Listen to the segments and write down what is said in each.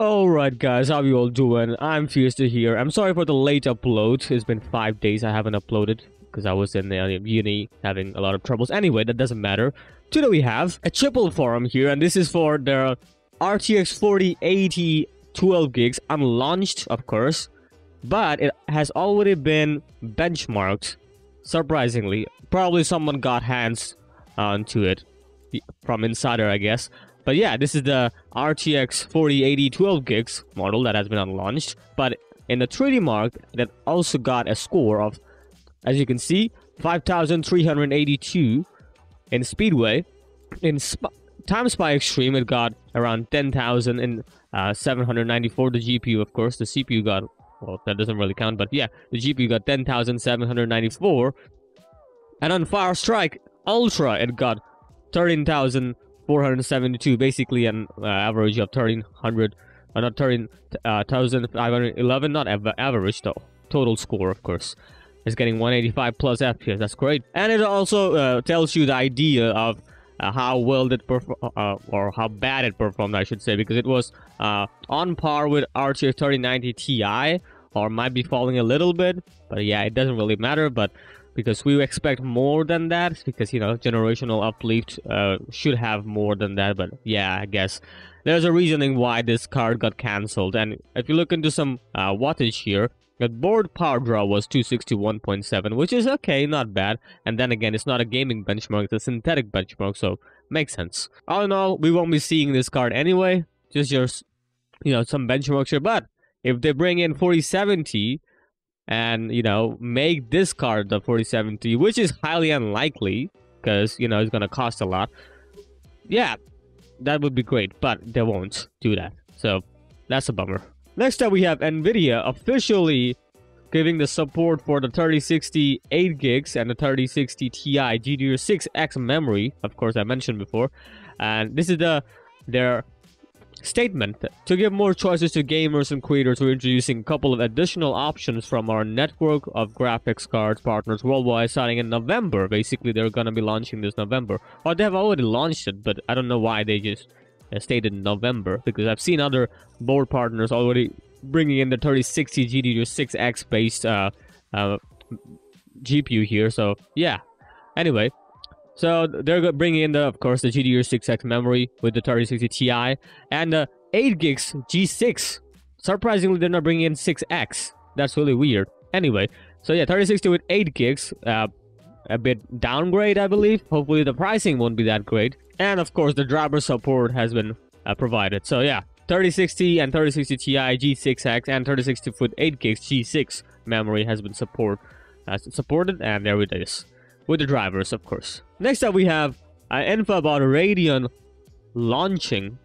Alright guys, how you all doing? I'm Fiesta here. I'm sorry for the late upload. It's been five days I haven't uploaded because I was in the uh, uni having a lot of troubles. Anyway, that doesn't matter. Today we have a triple forum here and this is for the RTX 4080 12 gigs unlaunched, of course, but it has already been benchmarked. Surprisingly, probably someone got hands uh, onto it from Insider, I guess. But yeah, this is the RTX 4080 12 gigs model that has been unlaunched. But in the 3D Mark, that also got a score of, as you can see, 5,382 in Speedway. In Sp Time Spy Extreme, it got around 10,000 in uh, 794. The GPU, of course, the CPU got, well, that doesn't really count, but yeah, the GPU got 10,794. And on Fire Strike Ultra, it got 13,472, basically an uh, average of 1,300, uh, not 13,511, uh, not av average though, total score, of course. It's getting 185 plus FPS, that's great. And it also uh, tells you the idea of uh, how well it perform uh, or how bad it performed I should say because it was uh, on par with RTX 3090 Ti or might be falling a little bit but yeah it doesn't really matter but because we expect more than that because you know generational uplift uh, should have more than that but yeah I guess there's a reasoning why this card got cancelled and if you look into some uh, wattage here the board power draw was 261.7, which is okay, not bad. And then again, it's not a gaming benchmark, it's a synthetic benchmark, so makes sense. All in all, we won't be seeing this card anyway. Just your you know, some benchmarks here. But if they bring in 4070 and, you know, make this card the 4070, which is highly unlikely because, you know, it's to cost a lot. Yeah, that would be great, but they won't do that. So that's a bummer. Next up, we have NVIDIA officially giving the support for the 3060 8 gigs and the 3060 Ti GDDR6X memory, of course I mentioned before. And this is the their statement to give more choices to gamers and creators we're introducing a couple of additional options from our network of graphics cards partners worldwide starting in november basically they're gonna be launching this november or they have already launched it but i don't know why they just uh, stated November because I've seen other board partners already bringing in the 3060 GDDR6X based uh, uh, GPU here. So yeah. Anyway, so they're bringing in the, of course, the GDDR6X memory with the 3060 Ti and the 8 gigs G6. Surprisingly, they're not bringing in 6X. That's really weird. Anyway, so yeah, 3060 with 8 gigs. Uh, a bit downgrade, I believe. Hopefully the pricing won't be that great. And of course, the driver support has been uh, provided. So yeah, 3060 and 3060 Ti G6X and 3060 with 8 gigs G6 memory has been support uh, supported, and there it is with the drivers, of course. Next up, we have uh, info about Radeon launching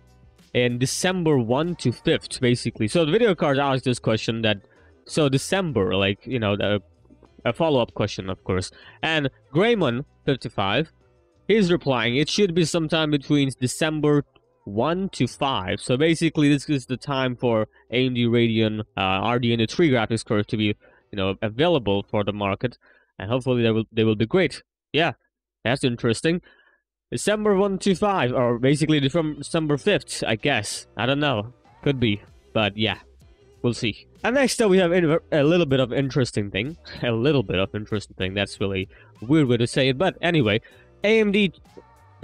in December 1 to 5th, basically. So the VideoCardz asked this question that, so December, like, you know, the a follow-up question, of course. And Greymon55, he's replying, it should be sometime between December 1 to 5. So basically, this is the time for AMD Radeon uh, RDNA 3 graphics cards to be, you know, available for the market. And hopefully they will, they will be great. Yeah, that's interesting. December 1 to 5, or basically from December 5th, I guess. I don't know. Could be. But yeah, we'll see. And next up, we have a little bit of interesting thing. A little bit of interesting thing. That's really weird way to say it. But anyway, AMD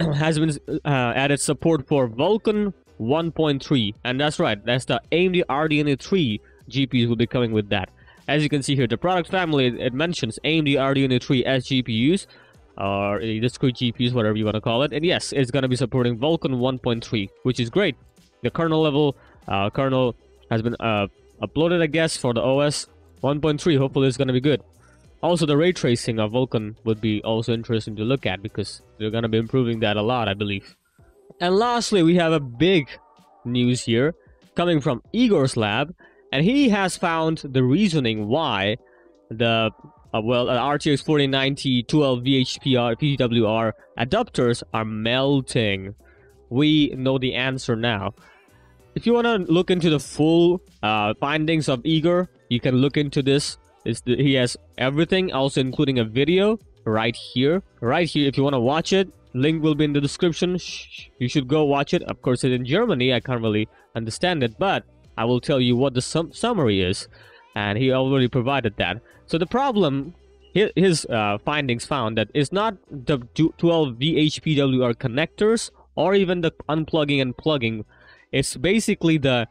has been uh, added support for Vulkan 1.3. And that's right. That's the AMD RDNA 3 GPUs will be coming with that. As you can see here, the product family, it mentions AMD RDNA 3 S GPUs or discrete GPUs, whatever you want to call it. And yes, it's going to be supporting Vulkan 1.3, which is great. The kernel level, uh, kernel has been uh, uploaded, I guess, for the OS 1.3. Hopefully it's going to be good. Also, the ray tracing of Vulkan would be also interesting to look at because they're going to be improving that a lot, I believe. And lastly, we have a big news here coming from Igor's lab, and he has found the reasoning why the uh, well uh, RTX 4090 12 VHPR PWR adapters are melting. We know the answer now. If you want to look into the full uh, findings of Igor, you can look into this. The, he has everything, also including a video right here. Right here, if you want to watch it, link will be in the description. You should go watch it. Of course, it's in Germany. I can't really understand it, but I will tell you what the sum summary is, and he already provided that. So the problem, his, uh, findings found that it's not the 12 VHPWR connectors or even the unplugging and plugging. It's basically the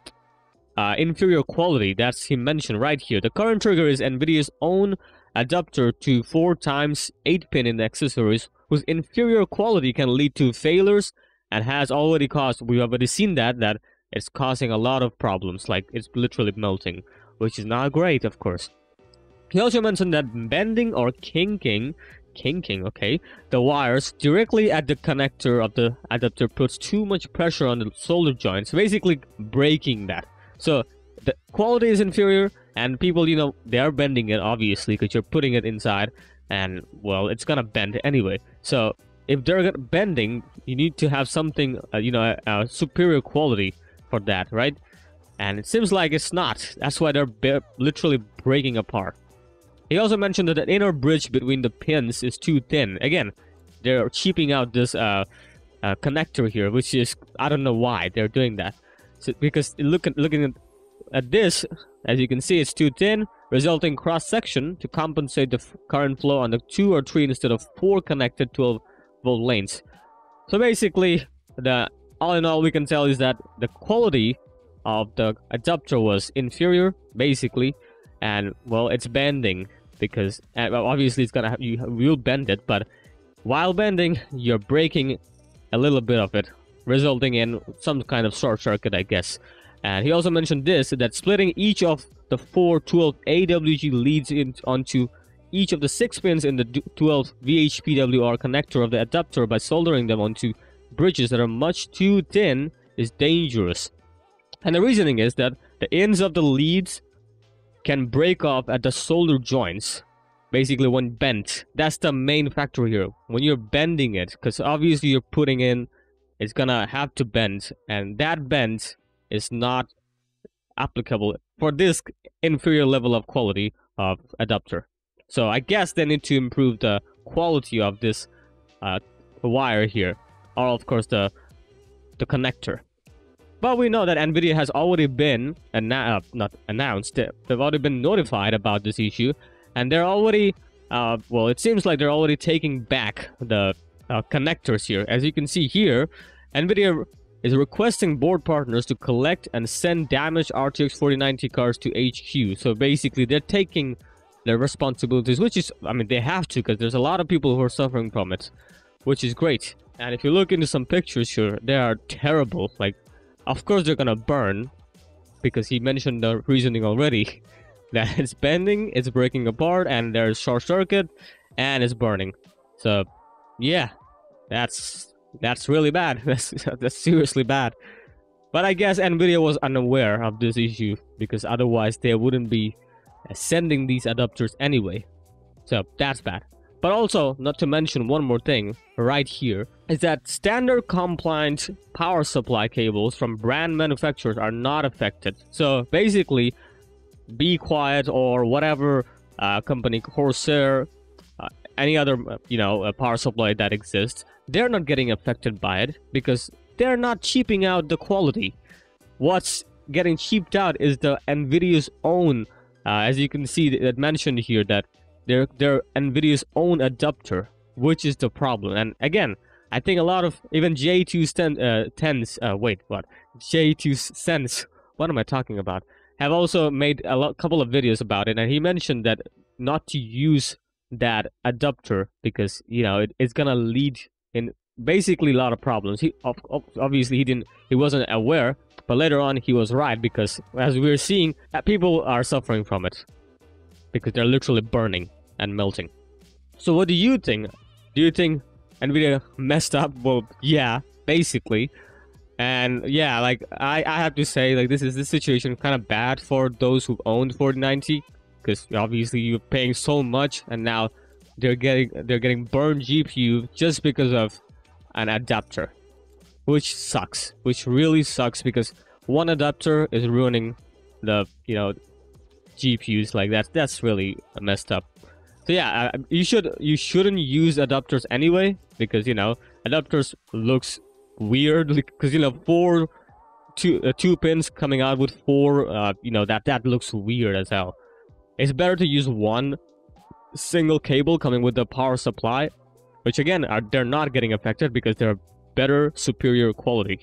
uh, inferior quality that's he mentioned right here. The current trigger is NVIDIA's own adapter to 4 times 8 pin in accessories whose inferior quality can lead to failures and has already caused, we've already seen that, that it's causing a lot of problems, like it's literally melting, which is not great, of course. He also mentioned that bending or kinking, kinking, okay, the wires directly at the connector of the adapter puts too much pressure on the solder joints, basically breaking that. So the quality is inferior, and people, you know, they are bending it obviously because you're putting it inside, and well, it's gonna bend anyway. So if they're bending, you need to have something, uh, you know, a, a, superior quality for that, right? And it seems like it's not. That's why they're literally breaking apart. He also mentioned that the inner bridge between the pins is too thin. Again, they're cheaping out this uh, uh, connector here, which is I don't know why they're doing that. So, because look at, looking at, at this, as you can see, it's too thin, resulting cross section to compensate the current flow on the two or three instead of four connected 12 volt lanes. So basically, the all in all we can tell is that the quality of the adapter was inferior, basically, and well, it's bending because uh, obviously it's gonna have, you will bend it, but while bending, you're breaking a little bit of it, resulting in some kind of short circuit, I guess. And he also mentioned this that splitting each of the four 12 AWG leads in onto each of the six pins in the 12 VHPWR connector of the adapter by soldering them onto bridges that are much too thin is dangerous. And the reasoning is that the ends of the leads can break off at the solder joints, basically when bent. That's the main factor here. When you're bending it, because obviously you're putting in, it's gonna have to bend, and that bend is not applicable for this inferior level of quality of adapter. So I guess they need to improve the quality of this uh, wire here, or of course the the connector. But we know that NVIDIA has already been uh, not announced, they've already been notified about this issue, and they're already, uh, well, it seems like they're already taking back the uh, connectors here. As you can see here, NVIDIA is requesting board partners to collect and send damaged RTX 4090 cards to HQ. So basically, they're taking their responsibilities, which is, I mean, they have to because there's a lot of people who are suffering from it, which is great. And if you look into some pictures here, they are terrible. Like, of course they're gonna burn, because he mentioned the reasoning already. That it's bending, it's breaking apart, and there's short circuit, and it's burning. So, yeah, that's that's really bad. That's that's seriously bad. But I guess Nvidia was unaware of this issue because otherwise they wouldn't be sending these adapters anyway. So that's bad. But also, not to mention one more thing right here, is that standard compliant power supply cables from brand manufacturers are not affected. So basically, Be Quiet or whatever uh, company, Corsair, uh, any other, uh, you know, uh, power supply that exists, they're not getting affected by it because they're not cheaping out the quality. What's getting cheaped out is the NVIDIA's own uh, as you can see that mentioned here that they're, NVIDIA's own adapter, which is the problem. And again, I think a lot of even J2 uh, tens, uh, wait, what? J2 Sense, what am I talking about? Have also made a lot, couple of videos about it, and he mentioned that not to use that adapter because you know it, it's gonna lead in basically a lot of problems. He obviously he didn't, he wasn't aware, but later on, he was right because, as we're seeing, uh, people are suffering from it. Because they're literally burning and melting. So what do you think? Do you think Nvidia messed up? Well, yeah, basically. And yeah, like, I, I have to say, like, this is this situation kind of bad for those who owned 4090. Because obviously you're paying so much and now they're getting they're getting burned GPU just because of an adapter which sucks which really sucks because one adapter is ruining the you know gpus like that that's really messed up so yeah uh, you should you shouldn't use adapters anyway because you know adapters looks weird because you know four two uh, two pins coming out with four, uh, you know that that looks weird as hell. It's better to use one single cable coming with the power supply, which again are they're not getting affected because they're better, superior quality.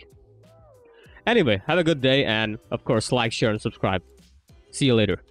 Anyway, have a good day and of course like, share, and subscribe. See you later.